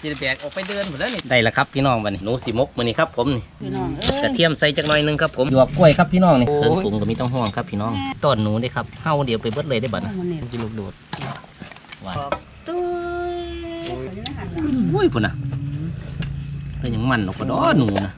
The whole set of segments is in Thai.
สิได้แบกออกไปเดินหมดแล้วนี่ได้แล้วครับพี่น้องบัดนี้หนูสิมกมื้อนี้ครับผมนี่พี่น้องเอ้ยกระเทียมใส่จักหน่อยหนึงครับผมหยวกกล้วยครับพี่น้องนี่เครื่องปรุงก็มีต้องห่วงครับพี่น้องต้นหนูได้ครับเฮาเดียวไปเบิดเลยได้บัดนะมันเนี่ยกินลูกโดดหวานตุ้ยอุ้ยพุ่นน่ะแต่ยังมันออกกระดอหนูนะ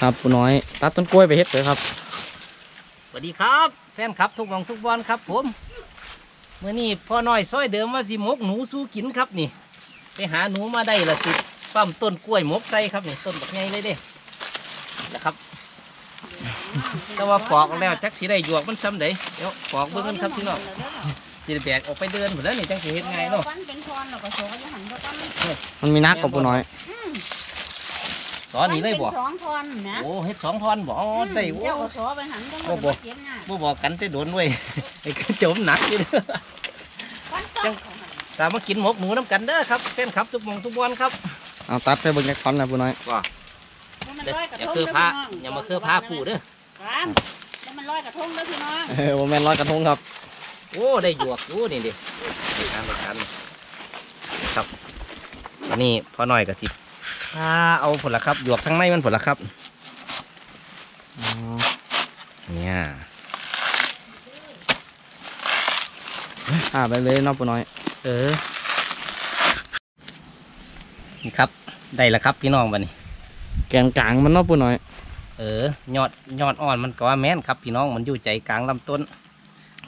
ครับปูน้อย ตัดต้นกล้วยไปเฮ็ดเลยครับสวัสดีครับ แฟนครับทุกหมองทุกบอลครับ ผมเมื่อนี้พ่อน้อยซอยเดิมว่าสิมกหนูสู้กินครับนี่ ไปหาหนูมาได้ละสิปั้มต้นกล้วยมกใส่ครับนี่ต้นบักใหญ่เลยเด้นะครับแต่ว่าปอกแล้วจักสิได้หยวกมันซ้ำเด้เดี๋ยวปอกเบิ่งกันครับพี่น้องสิได้แบกออกไปเดินหมดแล้วนี่จังสิเฮ็ดไงายเนาะฟันเป็นทอนแล้วก็โชว์ก็จะหันก็ต้องมันมีนักกับปูน้อย สอนนี่เลยบ่ฟัป็นสองทอนนะโอ้เฮ็ดสองท่อนบ่อ๋อได้โอ้เจ้าก็โชว์ไปหันก็บ่บ่เก็บง่ายบ่บอกกันแต่โดนเว้ยไอ้คือจมหนักอยู่เด้อฟันต้องตามมากินหมกหนูน้ำกันเด้อครับแฟนครับทุกหมองทุกบอลครับเอาตัดไปเบิ่งแค่ท่อนนะปูน้อยมันอย่าร้อยกระอย่าทงคือพระอย่ามาคือพระผู้เด้อครับแล้วมันร้อยกระทงแล้วพี่น้องเออโมแมนร้อยกระทงครับโอ้ได้หยวกโอ้นี่ดิได้การได้การครับอันนี้พอหน่อยกับสิพาเอาผลละครับหยวกทั้งในมันผลละครับอ๋อเนี่ยอ่าไปเลยเนาะปูน้อย เออ นี่ครับ ได้แล้วครับพี่น้องบันนี้ แกนกลางมันเนาะปูน้อย เออ ยอดยอดอ่อนมันก็ว่าแม่นครับพี่น้องมันอยู่ใจกลางลำต้น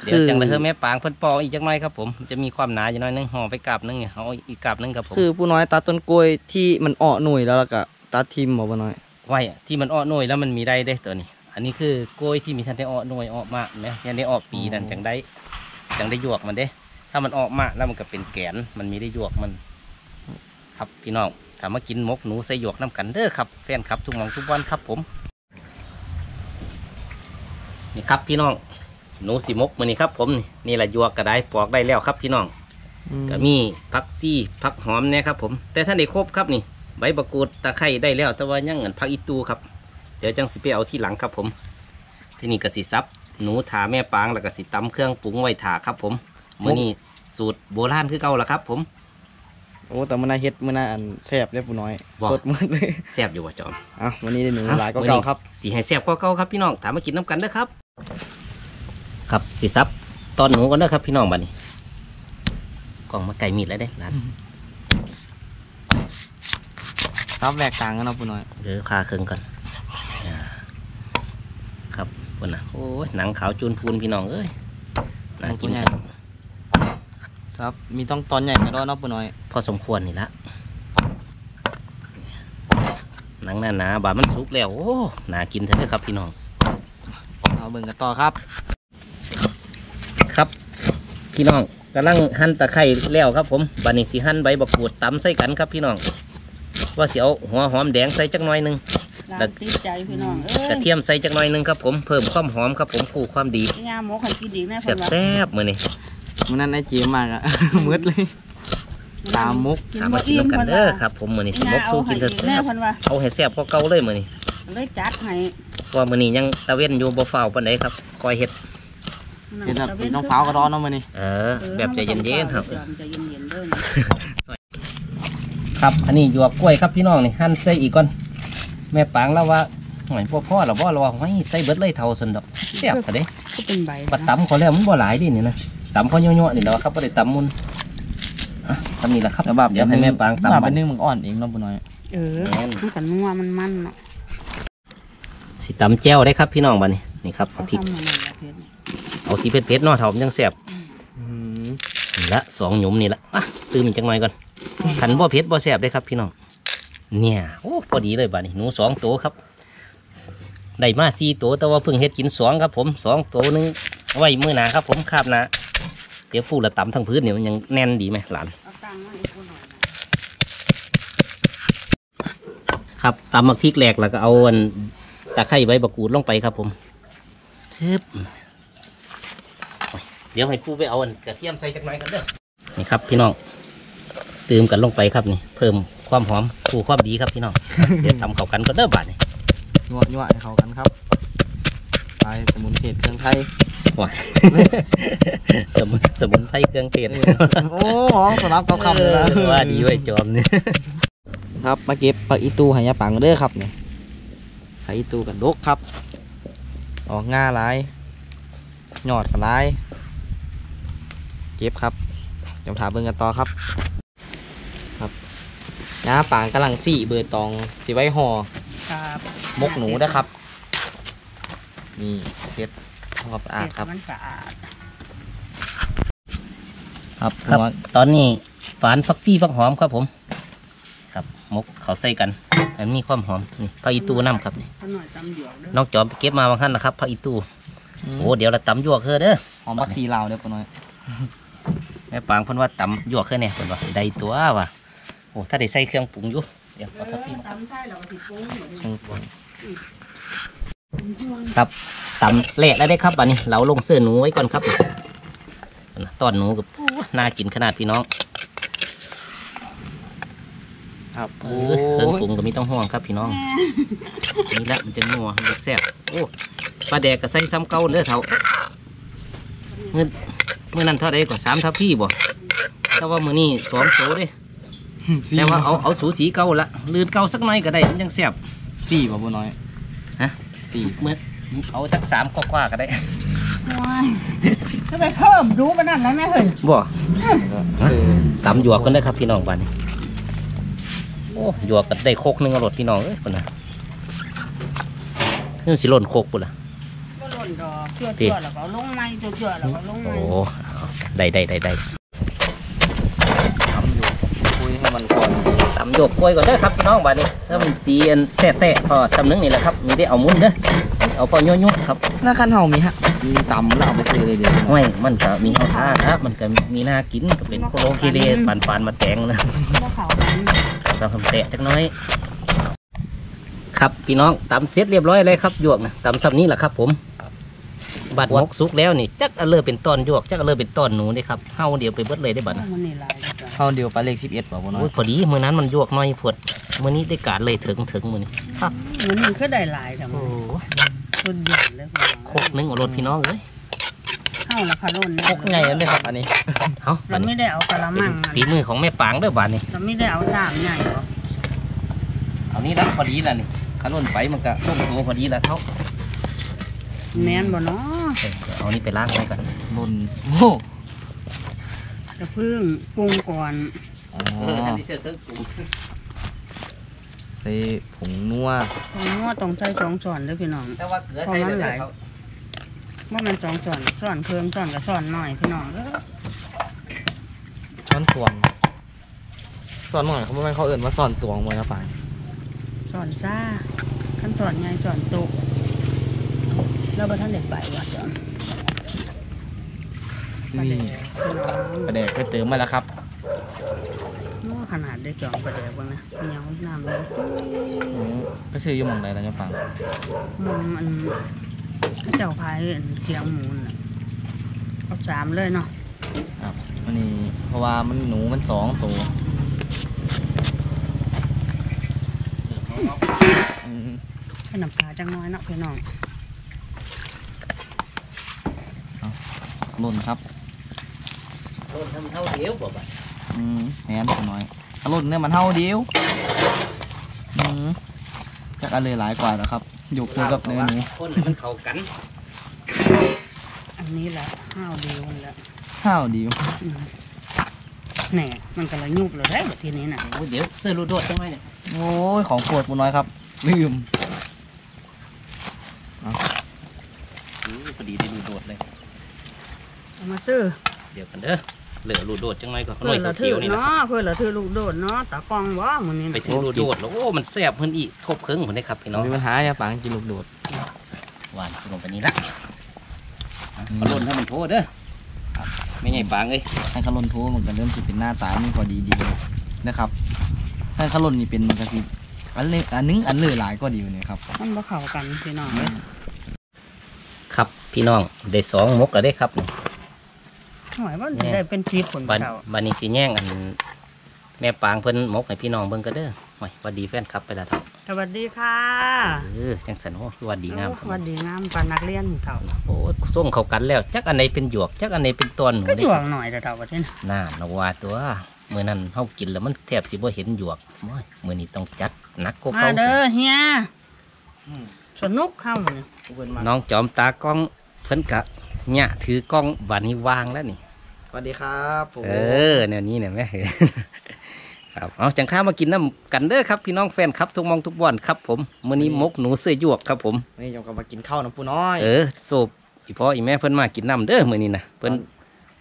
เดี๋คืยวอจังเลยเฮ้แม่ปางเพิ่นปอกอีกจังหน่อยครับผมมันจะมีความหนาอยู่หน้อยนึงห่อไปกาบนึงเนี่ยเอาอีกกาบนึงครับผมคือปูน้อยตัดต้นกล้วยที่มันออกหน่วยแล้วแล้วก็ตัดทิมบ่ปูน้อยไว้ที่มันอ้อหน่วยแล้วมันมีได้เด้ตัวนี้ อันนี้คือกล้วยที่มีทันได้อ้อหน่วยอ้อมากไหมทันได้อ้อปีนั่นจังได้จังได้หยวกมันเด้ ถ้ามันอ้อมากแล้วมันก็เป็นแกนมันมีได้หยวกมัน ครับพี่น้องถ้ามากินหมกหนูใส่หยวกน้ำกันเด้อครับแฟนครับทุกหมองทุกวันครับผมนี่ครับพี่น้อง หนูสีมกมือนี่ครับ ผมนี่นี่แหละหยวกกระไดปอกได้แล้วครับพี่น้องอืมก็มีผักซี่ผักหอมเนี่ยครับ ผม แต่ท่านได้ครบครับนี่ ใบประกูดตะไคร้ได้แล้ว แต่ว่ายังเงินผักอีตูครับ เดี๋ยวจังสิไปเอาที่หลังครับผม ที่นี่กสิซับหนูถาแม่ปางแล้วก็สิตำเครื่องปรุงไว้ถาครับ ผมมื้อนี้สูตรโบราณคือเก่าละครับ ผมโอ้แต่มันน่าเฮ็ดมันน่าอันแซ่บเลยปูน้อยบ่สดหมดเลยแซ่บอยู่ว่จอมอะวันนี้ได้หนูอะหลายก็มื้อเก่านี้ครับสีให้แซ่บกว่าเก่าครับพี่น้องถามมากินน้ำกันเด้อครับ ครับสิซับตอนหนูกันเด้อครับ พี่น้องบัดนี้กล่องมาไก่มีดแล้วเด้ร้านซับแหวกกลางกันเนาะปูน้อยเดี๋ยวพาเครื่องก่อนอ่าครับพุ่นนะโอ้ยหนังขาวจูนพูนพี่น้องเอ้ยน่ากินครับซับมีต้องตอนใหญ่กันด้วยเนาะปูน้อย พอสมควรนี่ละหนังหนาๆบาดมันสุกแล้วโอ้น่ากินเถอะครับพี่น้องเอาเบิ่งกันต่อครับครับ พี่น้องกำลังหั่นตะไคร้แล้วครับผมบานี้สิหั่นใบบักกูดตำใส่กันครับพี่น้อง ว่าสิเอาหัวหอมแดงใส่จักหน่อยหนึงร้านติดใจพี่น้องเอ้กระยเทียมใส่จักหน่อยหนึงครับผมเพิ่มความหอมครับผมคู่ความดีย่าหมกให้กินดีแม่แซ่บแซ่บๆมื้อนี้มันนั่นไอ้จีมากอะ มืดเลย ตามมุก ถามมากินน้ำกันเด้อครับผมมื้อนี้สิมกสู้กินแซ่แม่บเพิ่นว่าๆเอาให้แซ่บกว่าเก่าเลยมื้อนี้เลยจัดให้เพราะว่ามื้อนี้ยังตะเว้นอยู่บ่ฟ้าวปานใดครับคอยเฮ็ด เป็นแบบเป็นน้องฟ้าวกระดอนเนาะมันนี่เออ แบบใจเย็นๆครับ ใจเย็นๆเด้อครับ อันนี้หยวกกล้วยครับพี่น้องนี่หั่นใส่อีกก่อน แม่ปางแล้วว่าหอยพ่อพ่อหรอบ่เราว่าไม่ใส่เบิดเลยเท่าสันดอกแซ่บซะเด้ก็เป็นใบบัดตำเขาแล้วมันบ่หลายดินี่นะตำเขาย่อๆนี่แหล้วครับบ่ได้ตำมุนอะตำนี่แหละครับแต่แบบเดี๋ยวให้แม่ปางแบบตำเป็บันดนึ่งมึงอ่อนเองเนาะปูน้อย เออมันกันนัวมันมันเนาะสิตำแจ่วได้ครับพี่น้องบัดนี้นี่ครับเขาเอาพริก ทำมานั่นแหละเพชรเอาสีเผ็ดๆเนาะเท่ามันจังแซ่บอืมนี่ละสองหยุมนี่ละอะตื่มอีกจังหน่อยก่อนขันบ่เผ็ดบ่แซ่บได้ครับพี่น้องเนี่ยโอ้พอดีเลยบัดนี้หนูสองตัวครับได้มาสี่ตัวแต่ว่าเพิ่งเฮ็ดกินสองครับผมสองตัวหนึงเอาไว้มื้อหน้าครับผมคาบหน้าเดี๋ยวปูละตำทั้งพื้นเนี่ยมันยังแน่นดีไหมหลานเอาตังค์มาให้กูหน่อยนะครับตำมักพริกแหลกแล้วก็เอาอันตะไคร้ใบบักกูดลงไปครับผม ทึบโอ้ยเดี๋ยวให้ปูไปเอาอันกระเทียมใส่จักหน่อยกันเด้อนี่ครับ พี่น้องเติมกันลงไปครับนี่เพิ่มความหอมปูความดีครับพี่น้องเดี๋ยวทำเข้ากันก็เด้อบาดนี่ยั่วยั่วให้เขากันครับไปสมุนเขตเครื่องไทยว้ายสมุนสมุนไพรเครื่องเทศโอ้หอมสำหรับกับคำเลยนะเออว่าดีไว้จอมเนี่ยครับมาเก็บผักอีตูใหายาปังเด้อครับเนี่ยผักอีตูกับดกครับ ออกง่าหลายยอดกับลายเก็บครับจำถามเบิ่งกันต่อครับครับงาปางกำลังสี่เบอร์ตองสิไว้ห่อครับมกหนูนะครับนี่เซ็ตทำความสะอาดครับมันสะอาดครับครับหัวตอนนี้ฝานฟักซี่ฟักหอมครับผม ครับมกเขาใส่กันอัน มีความหอมนี่ผักอีตูน้ำครับนี่ขน่อยตำหยวกเด้อน้องจอมไปเก็บมาบางท่านนะครับผักอีตูโอ้เดี๋ยวเราตำหยวกเคือเด้อหอมบักซีลาวเด้อปะน้อยแม่ปางเพิ่นว่าตำหยวกเคือเนี่ยเพิ่นว่าได้ตัวว่ะโอ้ถ้าได้ใส่เครื่องปรุงอยู่เดี๋ยวเอาทับพี่มาตำใช่แล้วก็สิปรุงอยู่ดิเครื่องปรุงครับตำเละแล้วได้ครับอันนี้เราลงเสื้อหนูไว้ก่อนครับตอนหนูกับโอ้น่ากินขนาดพี่น้อง ครับเอโอ้อเครื่องยปรุงก็ไม่ต้องห่วงครับพี่น้องนี่ละมันจะนัวมันจะแซ่บโอ้ปลาแดกก็ใส่ซ้ำเก่าเด้อเท่าเมื่อเมื่อนั้นเท่าไดก็สามทัพพี่บ่แต่ว่ามื้อนี้สองโตเด้สี่แต่ว่าเอาเอาสูสีเก่าละลื่นเก่าสักหน่อยก็ได้มันยังแซ่บสี่ป่ะปะน้อยฮะสี่เมื่อเอาสักสามกว่าๆก็ได้ว้ายจะไปเพิ่มดูมันนั่นแล้วแม่เฮ้ยบ่คือตำหยวกกันได้อครับพี่น้องบ้านนี้โอ้หยวกก็ได้โคกหนึงเอารถพี่น้องเอ้ยปุ่นน่ะนี่มันสิหล่นโคกปุ่นล่ะก็หล่นดอกเจือติๆแล้วก็ลงไม้เจือๆแล้วก็ลงโอ้ไม้เอาได้ได้ได้ได้ทำอยู่คุยให้มันก่อนตำหยวกกล้วยก่อนเด้อครับพี่น้องบ้านนี้ถ้ามันสีอันแตะๆพอตำนึงนี่แหละครับมีได้เอามุนเด้อเอาพอย่อยๆครับ หน้าขั้นเฮามีฮะมีตำแล้วเอาไปซื้อเลยเดี๋ยวนี้ไม่มันก็มีเอาท่าครับ มันก็มีหน้ากินก็เป็นโคโลเคเลปานปานๆมาแตงนะบ่เขากัน เราทำแตะจักหน้อย ครับพี่น้องตำเสร็จเรียบร้อยเลยครับหยวกนะตำซ้ำนี้แหละครับ ผมบัดมกสุกแล้วนี่จักเอาเลอเป็นตอนหยวกจักเอาเลอเป็นตอนหนูนี่ครับเฮาเดียวไปเบิดเลยได้บัดนะมันนี่หลายจ้ะเฮาเดียวไปเลขสิบเอ็ดป่ะปะน้อโอ้ยยพอดีมื้อนั้นมันหยวกน้อยพวดมื้อนี้ได้การเลยถึงถึงมื้อนี้ครับมันนี่คือได้หลายจังโอ้สุดยอดเลยพี่น้องโคกหนึงเอารถพี่น้องเอ้ย เข้าแล้วค่ะล่นพกไงเลยครับอันนี้เฮาบัเราดนี้ไม่ได้เอากะละเป็มันงฝีมือของแม่ปางเด้อบัดนี้เราไม่ได้เอาตามใหญ่หรอกเอานี้ละพอดีละนี่ขันล้นไปมันก็ต้มตัวพอดีละเท่าแม่นบ่เนาะเออเดี๋ยวเอานี่ไปล้างไว้ก่อนลุนโอ้จะพึ่งปรุงก่อนอ๋อเออท่านที่เชื่อเครื่องปรุงใส่ผงนัวเพราะว่าต้องใส่สองช้อนเด้อพี่น้อง แต่ว่าเกลือใส่เลยเด้อเขา ว่ามันสองช้อนช้อนเพิ่มช้อนกับช้อนหน่อยพี่น้องเด้อช้อนตวงสอนหน่อยเขาไม่เขาเอื่นว่าสอนตวงมวยนะป่าช้อนซ่าขั้นช้อนใหญ่ช้อนโตะแล้วบ่ทันได้ไปว่าจ้ะประนี่เดี๋ยวพี่น้องประเด็กไปเติมมาแล้วครับนัวขนาดได้จองประเดี๋ยวบ้างนะเหนียวน้ำเลยอืมไปซื้ออยู่หมองใดแล้วจะฟังมันมัน เขาเจ้าพายอันเคียงหมูน่ะเอาสามเลยเนาะครับวันนี้เพราะว่ามันหนูมันสองตัวอืมให้น้ำปลาจังน้อยเนาะพี่น้องหล่นครับโดนทำเท่าเดียวบ่บัดอืมแหนตัวน้อยถ้าหล่นเนี่ยมันเท่าเดียวอืมจะกันเลยหลายกว่าแล้วครับ อยู่คู่กับเนื้อหนูคนให้มันเข้ากัน อันนี้แหละข้าวเดียวนั่นแหละข้าวเดียวอืมแหน่มันก็ละยุบเลยได้แบบทีนี้น่ะโอ้ยเดี๋ยวเสื้อรูโดดจังไหมเนี่ยโอ้ยของโปรดปูน้อยครับ ลืมอู้พอดีได้รูโดดเลยเอามาซื้อเดี๋ยวกันเด้อ เหลือรูโดดจังไหมก็หน่เพื่ออยละเขีถืยอวๆนี่นะเนาะเพื่อละถือลูกโดดเนาะตากล้องว่ามันนี่ไปถือรูโดดแล้วโอ้มันแซ่บเพิ่นอีกทบเครื่องผมได้ครับพี่น้องมีปัญหาอย่าปังกินลูกโดดหวานสลงไปนี้ละเอาล่นให้มันโทษเด้อไม่ใหญ่ปางเลยให้ขลุ่นโทมันก็เริ่มสิเป็นหน้าตาไม่พอดีดีเลยนะครับให้ขลุ่นนี่เป็นมันก็สิอันนึงอันนึงอันเลยหลายก็ดีอยู่นี่ครับ มันบ่เข้ากันพี่น้องเอ้ยครับ พี่น้องได้สองมกแล้วได้ครับนี่ หอยว่าได้เป็นชีพผลบันเก่าบันนี้สิแย่งอัน แม่ปางเพิ่นมกให้พี่น้องเบิ่งก็เด้อหอยหวัดดีแฟนครับไปและครับสวัสดีค่ะเออจังสันโอ้คือหวัดดีงามสวัสดีงามปานนักเรียนเก่าโอ้ส่งเข้ากันแล้วจักอันไหนเป็นหยวกจักอันไหนเป็นตอนหนูก็เด้หยวงหน่อยแต่เท่าประเทศน่านว่าตัวมื้อนั้นเฮากินแล้วมันแทบสิบ่เห็นหยวกโอ้ยมื้อนี้ต้องจัดหนักกว่ามาเก่าเด้อเฮียอืมสนุกเข้าเนี่ยน้องจอมตากล้องเพิ่นกะเนี่ยถือกล้องบัดนี้วางแล้วนี่ สวัสดีครับผมเออแนวนี้เนี่ยแม่ครับเอาจังข้ามากินน้ำกันเด้อครับพี่น้องแฟนครับทุกหมองทุกวันครับผมมื้อนี้มกหนูเสื้อหยวกครับผมวันนี้จะกลับมากินข้าวน้ำปูน้อยเออโซบอีพ่ออีแม่เพิ่นมากินน้ำเด้อมื้อนี้นะเพิ่น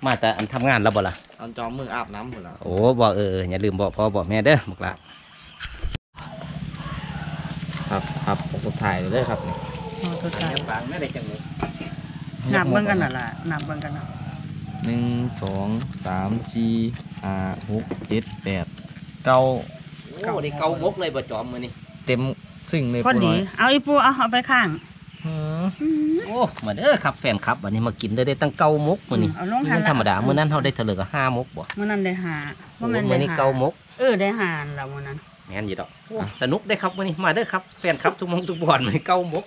มาแต่อันทำงานแล้วบ่ล่ะตอนจอมมืออาบน้ำหมดแล้วโอ้บอกเออเอออย่าลืมบอกพ่อบอกแม่เด้อบอกละครับครับผมก็ถ่ายเลยครับนี่เอาตัวใจปางแม่ได้จังเลยนับเบิ่งกันน่ะล่ะนับเบิ่งกันน่ะ หนึ่งสองสามสี่ห้าหกเจ็ดแปดเก้าโอ้ได้เกามกเลยบ่จอมมื้อนี้เต็มซึ่งเลยพอปูดี น้อยเอาอีปูเอาเอาไปข้างหืมโอ้มาเด้อครับแฟนครับวันนี้มากินได้ได้ตั้งเกามกมื้อนี้เอาลงนี่ทามันนธรรมดามื้อนั้นเฮาได้เถลือกับห้ามกบ่มื้อนั้นได้หาโอ้บ่แม่นมื้อได้นี้หาเกามกเออได้หาแล้วมื้อนั้นแม่นอยู่ดอกอะสนุกได้ครับมื้อนี้มาเด้อครับแฟนครับทุกหมองทุกบ่อนมื้อนี้เกามก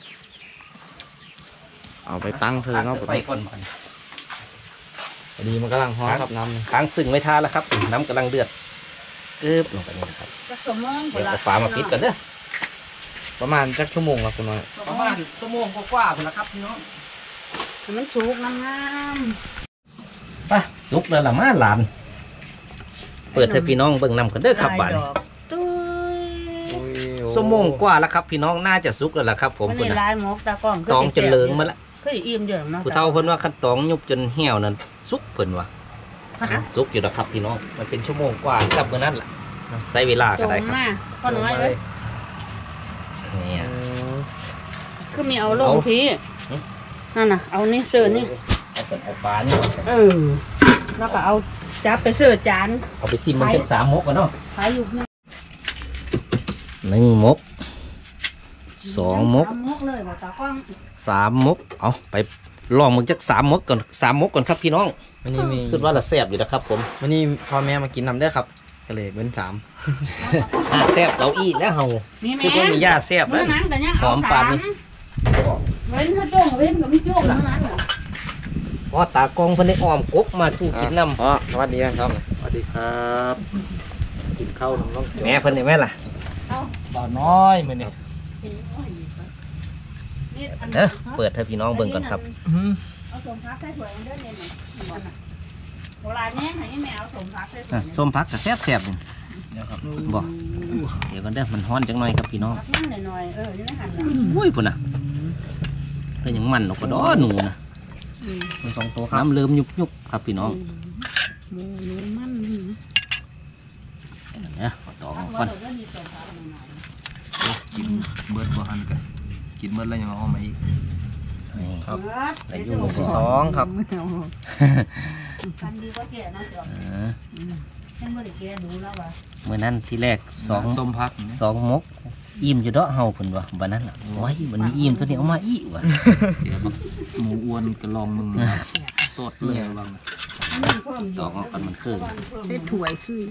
เอาไปตั้งเธอเนาะไปก่อนมันพ อดีมันกำลังฮ้อนครับน้ำนี่ค้างซึ่งไม่ทาแล้วครับ น้ำกำลังเดือดกึบลงไปนี่นะครับจักสมองเดี๋ยวเอาฝามาปิดก่อนเด้อประมาณจักชั่วโมงครับปูน้อยประมาณชั่วโมงกว่าๆพุ่นละครับพี่น้องให้มันสุกงามไปสุกแล้วล่ะมาหลาน เปิดให้พี่น้องเบิ่งนำกันเด้อๆครับบ้านได้นี้ดอกตุ้ยอุ้ยโอ้ชั่วโมงกว่าแล้วครับ พี่น้องน่าจะสุกแล้วล่ะครับ ผมมันพุ่นนี่นะลายหมกตากล้องตองจนเหลืองมาละ คืออิ่มเยอะเนาะผู้เฒ่าเพิ่นว่าคันตองยุบจนเหี่ยวนั่นสุกเพิ่นว่าสุกอยู่แล้วครับพี่น้องมันเป็นชั่วโมงกว่าซับมื้อนั้นล่ะใช้เวลาจก็งได้ครับมาก็น้อยเลยเนี่ยอืมคือมีเอาลงเอาพี่หึนั่นน่ะเอานี่เสิร์ฟนี่เอาเป็นเอาปลานี่เออแล้วก็เอาจับไปเสิร์ฟจานเอาไปซิมมันเป็นสามมกก่อนเนาะขายอยู่นี่หนึ่งมก สองมกสามมกเลยบอกตากล้องสามมก เอาไปลองมึงจักสามมกก่อนสามมกก่อนครับพี่น้องวันนี้มีคิดว่าละแซ่บอยู่นะครับ ผมวันนี้พ่อแม่มากินน้ำได้อครับก็เลยเป็นสามอ่าแซ่บเกาอี้แล้วเฮานี่คือแม่ว่ามีย่าแซ่บเมื่แล้อว นั้นแต่ยังหอเอามสาปานมนี่ เว้นถ้าจ้งเว้นกับไม่จ้งเมื่อนั้นน่ะเพราะตากล้องเพิ่นได้อ้อมกบมาสู่กินน้อ๋อสวัสดีครับ สวัสดีครับ กินข้าวน้องน้องำแม่เพิ่นได้แม่ล่ะ บ่าวน้อยมื้อนี้นี่อัน เด้อเปิดให้พี่น้องเบิ่งก่อนครับเอาสมพักใส่ถ้วยมันเด้อเนี่ยน่ะโบราณเนี่ยให้แม่เอาสมพักใส่ถ้วอะยส้มพักก็แซ่บแซ่บนี่เดี๋ยวครับบ่เดี๋ยวกันเด้อมันฮ้อนจังหน่อยครับพี่น้องพักนั่นหน่อยๆเออนี่นะหันน่ะอุ้ยพุ่นน่ะเพิ่นยังมันออกกระดอหนูนะมีสองตัวครับน้ำเริ่มยุบๆครับพี่น้องหมูหนูมันนี่นะเด้อเอาตองพักก่อนว่าเราก็มีสมพักหน่อยกินเบิดบ่ทันกัน กินเบิดแล้วยังเอามาอีกนี่ๆครับเบิดแต่อยู่สี่สองครับคันดีก็แก่เนาะเดี๋ยวเออฉันบ่ได้แก่ดูแล้วว่ะมื่อนั้นที่แรกสองส้มพักนี่สองมก อิ่มอยู่เดาะเฮาเพิ่นว่าบัดนั้นล่ะโอ้ยมันมีอิ่มตัวนี้เอามาอีกว่ะเดี๋ยวบักหมูอ้วนก็ลองมึงนะครับสดเลยลองนะนี่เพิ่มอตยู่อกเอากันมันคือได้ถ้วยคือ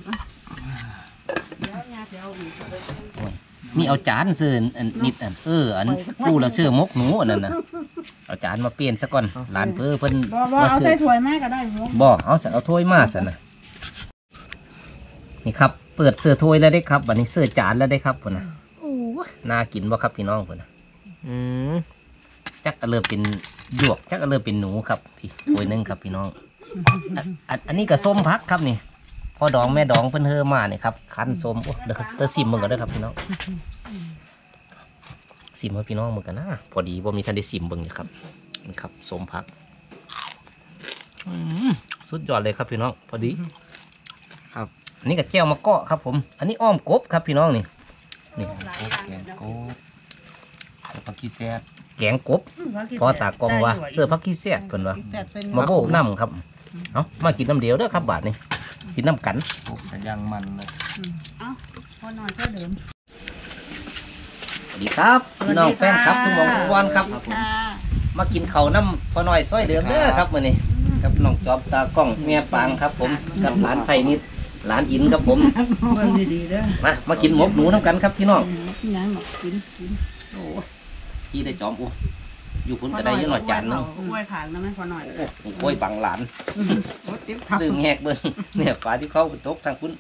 เดี๋ยวยาเดี๋ยวอีก มีเอาจานซื้ออันนิดอันเอออันกูละซื้อมกหนูอันนั้นน่ะเอาจานมาเปลี่ยนซะก่อนหลานเพิ่นเพิ่นบ่บ่มาเอาซื้อใส่ถ้วยแม่ก็ได้หมูบ่เอาซะเอาถ้วยมาซะนะนี่ครับ เปิดเสื้อถ้วยแล้วได้ครับบัดนี้เสื้อจานแล้วได้ครับพุ่นน่ะโอ้ยน่ากินบ่ครับพี่น้องพุ่นน่ะอืมจักก็เริ่มเป็นหยวกจักก็เริ่มเป็นหนูครับพี่ถ้วยหนึงครับพี่น้องอันอันอันนี้ก็ส้มพักครับนี่ พ่อดองแม่ดองเพิ่นเฮอมาเนี่ยครับคั้นส้มโอ้เดี๋ยวเตอร์ซิมมึงก็ได้อครับพี่น้องซิมให้พี่น้องมึงกันนะพอดีว่ามีทันได้ซิมเบิ่งอยู่ครับนี่ครับส้มพักอืมสุดยอดเลยครับพี่น้อง พอดี ครับอันนี้ก็แจ่วมะเกาะครับ ผม อันนี้อ้อมกบครับพี่น้องนี่นี่แกงโก้แล้วปักกี้แซ่บแกงกบพอตากล้องว่าเสื้อพักขี้เสียดเพิ่นว่ามาโบกน้ำครับ เอามากินน้ำเดียวเด้อครับบาทนี่ กินน้ำกันโอ้กระย่างมันเลยเอ้าพอหน่อยเท่าเดิม สวัสดีครับพี่น้องแฟนครับทุกหมองทุกวันครับค่ะมากินข้าวน้ำพอน้อยซอยเดิมเด้อครับมื้อนี้กับน้องจอมตากล้องเมียปางครับ ผมกับหลานไผ่นิดหลานอินครับผม เบิ่งดีๆเด้อมามากินหมกหนูน้ำกันครับพี่น้อง อืมยังบอกกินกินโอ้พี่ได้จอมโอ้ อยู่พุ่นก็ได้อยังหน่อยจานหนึงกล้วยขางนะแม่พอหน่อยโอ้โหกล้วยบังหลานโอ้ติ๊บทับลืมแหกเบิ่งเนี่ยปลาที่เขาไปตกทางพุ่น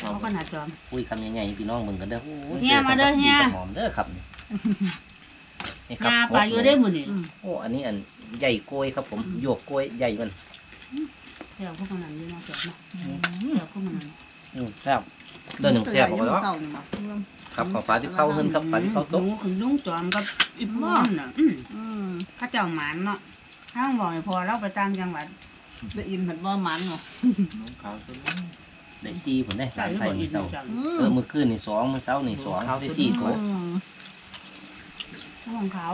เขาก็หนาจอม คุยคำใหญ่ๆพี่น้องเบิ่งกันเด้อโอ้เฮียมาเด้อเฮียสีกับหอมเด้อครับนี่นี่ครับงาปลาอยู่ได้หมดนี่โอ้ อันนี้อันใหญ่กล้วยครับผมโยกกล้วยใหญ่มัน เดี๋ยวพวกนั้นนี่เนาะจอมเนาะเดี๋ยวพวกนั้น อืมครับเดินหนึ่งแซ่บออกไปแล้วครับของปลาที่เข้าเฮินครับปลาที่เข้าหตกนูขึ้นลุงจอมกับอีม่อนน่ะอืมเข้าเจ้าหมานเนาะถ้าบอกให้พอเราไปต่างจังหวัดได้ยินเหมือนว่ามันเหรอได้ซี่ผมได้ใส่ร้านไทหัยวอีมื้อเช้าจังเออมื้อคืนนี่สองมื้อเช้านี่สองได้สี่ตัวของเขา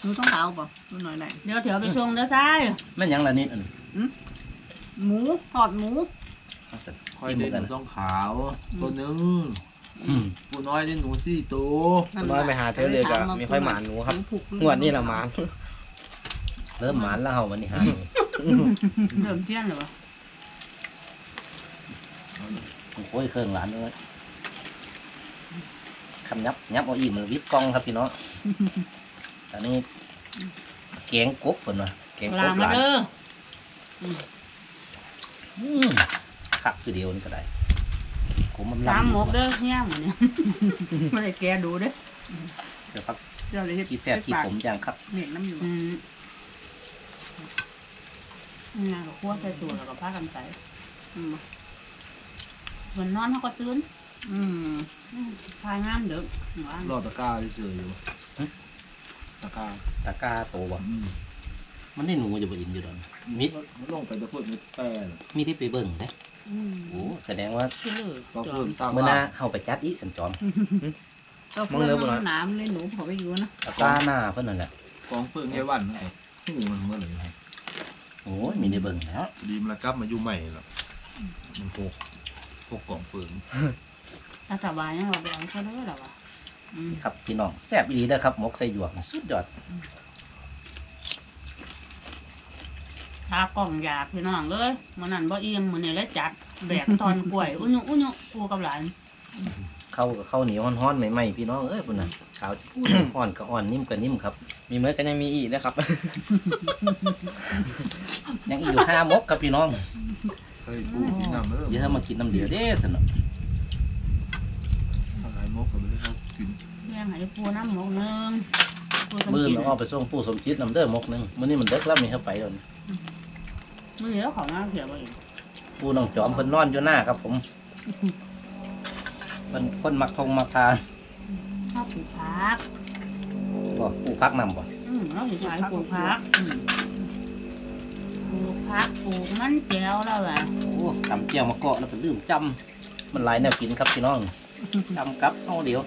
หนูต้องเอาป่ะดูหน่อยหน่อยเดี๋ยวเถียวไปชงเด้อซ้ายแม่นหยังละนิดอัน หมูทอดหมู เอาสักค่อยจิ้มเด่นหกันูนต้องขาวตัวหนึงอืม ปูน้อยได้หนูสี่ตัวน้อยไปหาเธอเลยก็ไม่ค่อยหมานหนูครับงวดนี้ละหมานเริ่มหมานแล้วเฮาวันนี้หาเริ่มเที่ยงเลยวะโอ้ยเครื่องหลานเลยคำยับยับเอาอีกมันวิดกล้องครับพี่น้องอันนี้แกงกบเพิ่นว่าแกงกลาบหมาลานเด้อ อืมคักคือเดียวนี่ก็ได้ผมมันตามหมกเด้อเด้อเนี่ยหมือเนี่ยไม่ได้แกดูเด้อเดี๋ยวพักเดี๋ยวเลยที่แซ่บที่ผมอย่างครับเหม็นน้ำอยู่อืมงานกับขั้วใส่ตัวแล้วก็พากันใส่อืมวันนอนเขาก็ตื่นอืมอืมพายงามเด้อว่ารอตะกร้าเฉยๆอยู่ตะกร้าตะกร้าโตวะอืม มันได้หนูจะบ่อินอยู่ดอนมิดมันลงไปตะพูดมิดแป้นมีที่ไปเบิ่งเด้อืมโอ้แสดงว่าชื่อเลยก็จอเพิ่มมตามเมื่อหว่าน้าเฮาไปจัดอีสัญจรก็เพื่อนมันน้ำเลยหนูขอไปอยู่นะตะกร้าหน้าเพิ่นนั่นแหละกองเฟืองไงวันนั่นเองหูมันเมื่อไหร่โอ้ยมีได้เบิ่งแล้วดีมันละกลับมาอยู่ใหม่แล้วมันโกกพวกกองเฟืองถ้าสบายยังเราไปเอาเขาได้หรอวะอืมครับพี่น้องแซ่บอีหลีเด้อครับหมกใส่หยวกน่ะสุดยอด ทากล่องอยากพี่น้องเลยมันนั่นบ่อิ่มมันนี่เลยจัดแบกตอนกล้วย อุ้ยุอุ้ยุกูกับหลานเข้ากับข้าวเหนียวฮ้อนๆใหม่ๆพี่น้องเอ้ยพุ่นน่ะข้าว อ่อนก็อ่อนนิ่มก็นิ่มครับ มีเมื่อกันยังมีอีกนะครับ ยังอีกอยู่ห้ามกครับพี่น้องเคยปูกินน้ำเริ่มเดี๋ยวถ้ามากินน้ำเดียวเด้สนุกอะไรมกก็ไม่ได้เขากินเลี้ยงให้ปูน้ำหมกหนึงปูสมมือจิตมันเอาไปส่งผู้สมจิตน้ำเด้อมกหนึงมื้อนี้มันเด็กแล้วมีเข้าไปแล้ว นี่มือเดียวของน้ำเขียวไปอีกผู้น้องจอมเพิ่นนอนอยู่หน้าครับ ผมมันคนมักทงมักทานชอบปลูกผักบ่ผู้พักนำบ่อืมเราสิขายปลูกผักอืมปลูกผักปลูกมันแก้วแล้วแหละโอ้จำเจียวมาเกาะแล้วเป็นลืมจำมันหลายแนวกินครับพี่น้องจำกับเอาเดี๋ยว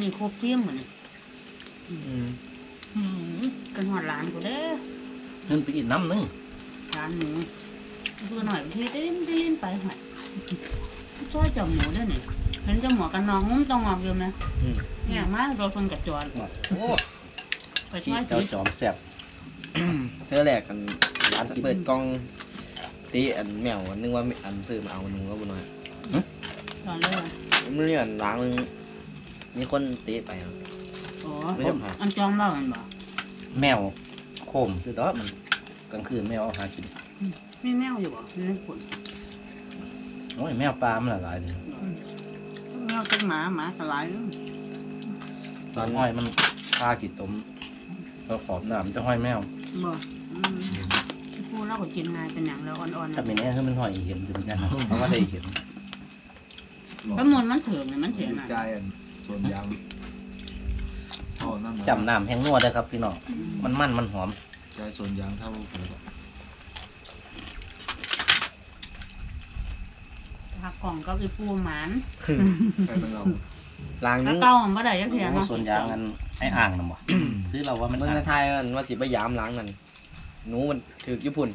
นี่ครบเทียมหมดนี่อืมอืมกันหอดหลานกูเด้อเงินไปอีกน้ำหนึง หลานหนูดูหน่อยบางทีได้เล่นได้เล่นไปหน่อยช่วยจับหมูด้วยนี่เห็นจะหมวกกันน็อกมุ้งต้องงอกอยู่ไหมอืม เนี่ยมากเราคนกับจวนโอ้ไปพี่ช่วยเจ้าจีจอมแซ่บเธอแรกกันร้านเปิดกล้องตีอันแมวนึกว่าอันซื้อมาเอาหนูก็บุญน้อยตอนเลยมันเรื่องล้างนึงมีคนตีไปครับโอ้ไม่ยอมหาอันจองเล่ามันบอกแมวโคมซื้อดอกมัน กลางคืนแมวเอาหากินมีแมวอยู่บ่ในขุนโอ้ยแมวปลามันละลายเลยแมวเป็นหมาหมากระไรเลยตอนห้อยมันปลากี่ตมเราขอบน้ำจะห้อยแมวบ่อืมที่พูดเราก็กินง่ายเป็นอย่างเราอ่อนๆถ้าเป็นแน่คือมันห้อยเห็นอยู่เหมือนกันนะเพราะว่าได้เห็นก็มันมันถือเนี่ยมันเสียหน่อยใจอันส่วนยางท่อนั่นนะจำน้ำแห้งนัวได้อครับพี่น้องมันมันมันหอม ใจส่วนยางเท่ากันผักกล่องก็คือปูหมานใครเป็นเราล้างแล้นึวงเก้ามันก็ได้ยังเสียโอ้เนาะส่วนยางกันไอ้อ่างนะบ่ซื้อเราว่ามันเมื่ออ่างนาไทายมันว่าสิไปยามล้างนั่นหนูมันถือญี่ปุ่น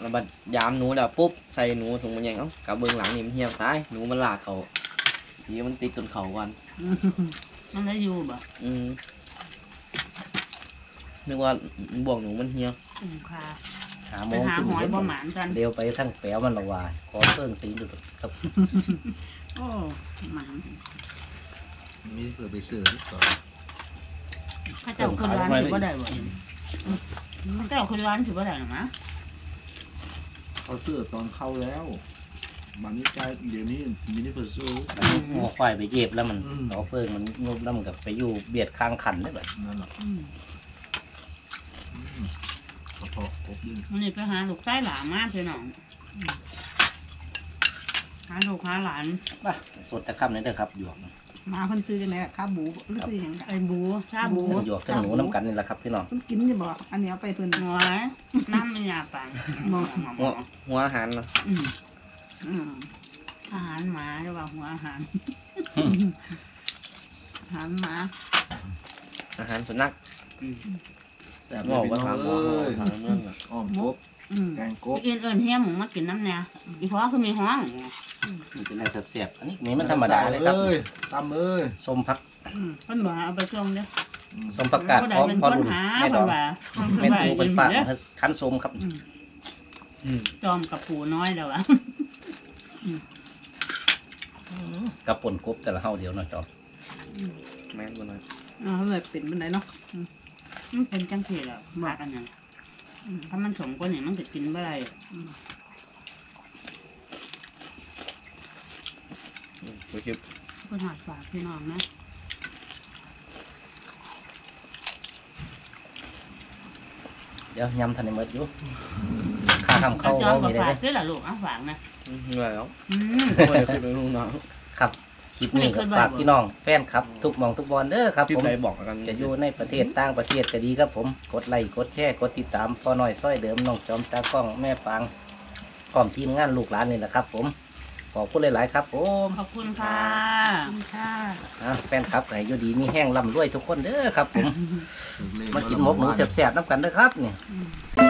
แล้วบัดยามหนูแล้วปุ๊บใส่หนูถุงมันยังเอ้ากับเบื้องหลังนี่มันเหี่ยวตายหนูมันลากเขาทีมันติดจนเขาก่อนมันได้อยู่บ่อืม นึกว่าบ่วงหนูมันเหี่ยวอืมค่ะหาไปโมงหาขึ้นหอยเย็นบ่หมานกัน เดี๋ยวไปทั้งแปวมันละว่าขอเติ้งตีนดูครับโอ้หมานมีเผื่อไปซื้อดีกว่าข้าเจ้าคนร้านถือว่าได้บ่ข้าเจ้าคนร้านถือว่าได้หรอมะเขาซื้อตอนเข้าแล้วบันนี้ใจายเดี๋ยวนี้มินิเผื่อซื้ออันนี้หัวควายไปเย็บแล้วมันอืม ต่อเฟิงมันงบแล้วมันกับไปอยู่เบียดข้างขันได้แบบนั่นแหละอืมอืมกระ เพาะครบยิ่มันนี่ไปหาลูกใต้หลามาพี่น้องหาลูกหาหลานป่ะสดจะคำนี้เด้อครับหยวกมาเพิ่นซื้อจังได๋ข้าวบูหรือซื้อหยังไอ้บูชาบูหยวกทั้งหนูน้ำกันนี่แหละครับพี่น้องเพิ่นกินจะบอกอันนี้เอาไปเพิ่นหอยน้ำมันยาปังหมอหมหัวอหัวอาหารเนาะอืมอืมอาหารหมาหรือว่าหัวอาหารอาหารหมาอาหารสุนัข แต่งไม่อกเป็นว่าน้อถามงหมอเอ้ยถามเรื่องอะอ้อมกบอืมแกงกไปบกินเอิญเฮียหมูมากินน้ำเนี่ยอีพ่อคือมีห้องมันจะได้แซ่บๆอันนี้นี่มันธรรมดาเลยครับเอ้ยตำเอ้ยส้มพักอืมเพิ่นบอกเอาไปส่งเด้อส้มผักกาดบ่พได้ร้อมเป็นพอคนรุ่นหาแม่ดเพิ่อนงว่าแม่นปูเป็นฝากเด้อคั้นส้มครับอืมอืมจอมกับปูน้อยแล้วอะกับป่นกบแต่ละเฮาเดียวเนาะจอมแม่นบ่น้อยอ๋อแบบเป็นบันไดเนาะ มันเป็นจังซี่แหละว่ากันหยังอืมถ้ามันสมกว่านี่มันก็กินบ่ได้อืมไปคิดเพิ่นหอดฝากพี่น้องนะเดี๋ยวยำทันในเมดอยู่ข้าทำเข้าจอเฮามกับมีได้ฝากเด้อด้วยล่ะลูกเอาฝากนะอืมเหนื่อยแล้วอืม ไม่ได้คิดเป็นลูกน้องครับ คลิปนี้ก็ไม่เคยบอกฝากพี่น้องแฟนครับ ทุกหมองทุกบอลเด้อครับที่ผมใดบอกกันจะอยู่ในประเทศต่างประเทศก็ดีครับผมกดไลค์กดแชร์กดติดตามพอหน่อยซ้อยเดิมน้องจอมตากล้องแม่ปางพร้อมทีมงานลูกหลานนี่แหละครับ ผมขอบคุณหลายๆครับผมขอบคุณค่ะค่ะอะแฟนครับให้อยู่ดีมีแห้งร่ำรวยทุกคนเด้อครับผมถึงเลขมากินหมกหมูแซ่บๆน้ำกันเด้อครับนี่อืม